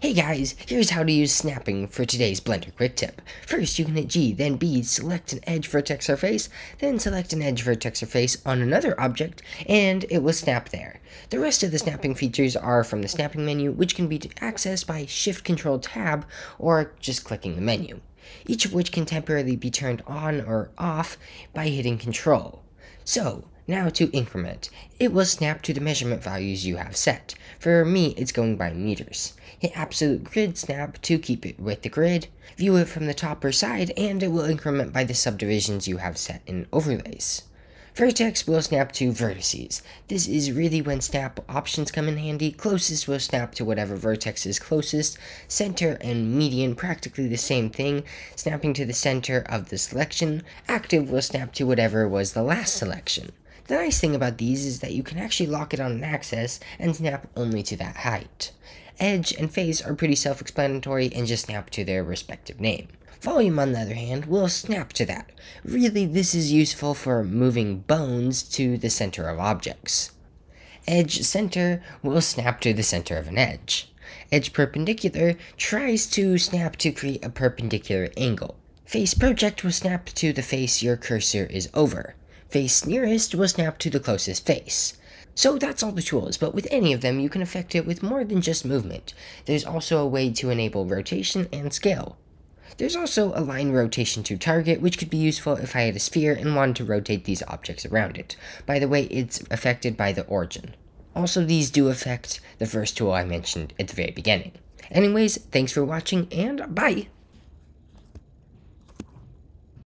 Hey guys, here's how to use snapping for today's Blender quick tip. First, you can hit G, then B, select an edge vertex surface, then select an edge vertex surface on another object, and it will snap there. The rest of the snapping features are from the snapping menu, which can be accessed by Shift Control Tab or just clicking the menu, each of which can temporarily be turned on or off by hitting Control. So, now to increment. It will snap to the measurement values you have set. For me, it's going by meters. Hit absolute grid snap to keep it with the grid. View it from the top or side, and it will increment by the subdivisions you have set in overlays. Vertex will snap to vertices. This is really when snap options come in handy. Closest will snap to whatever vertex is closest. Center and median practically the same thing, snapping to the center of the selection. Active will snap to whatever was the last selection. The nice thing about these is that you can actually lock it on an axis and snap only to that height. Edge and face are pretty self-explanatory and just snap to their respective name. Volume, on the other hand, will snap to that. Really, this is useful for moving bones to the center of objects. Edge center will snap to the center of an edge. Edge perpendicular tries to snap to create a perpendicular angle. Face project will snap to the face your cursor is over face nearest will snap to the closest face. So that's all the tools, but with any of them you can affect it with more than just movement. There's also a way to enable rotation and scale. There's also align rotation to target, which could be useful if I had a sphere and wanted to rotate these objects around it. By the way, it's affected by the origin. Also, these do affect the first tool I mentioned at the very beginning. Anyways, thanks for watching, and bye!